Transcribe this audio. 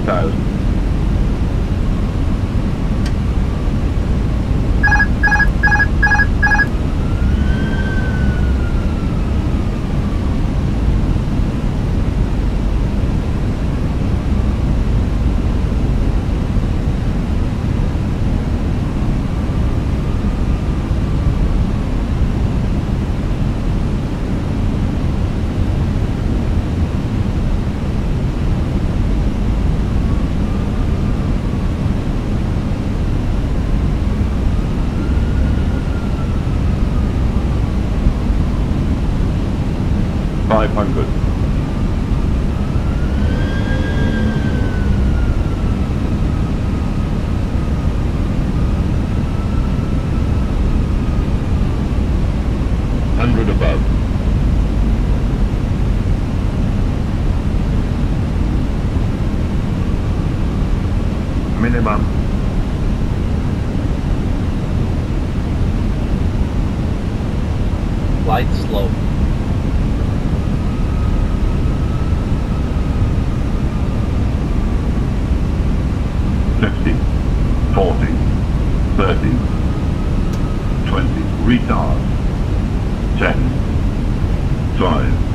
1000. Five hundred. Hundred above. Minimum. Light slow. 20, retard, 10, 5,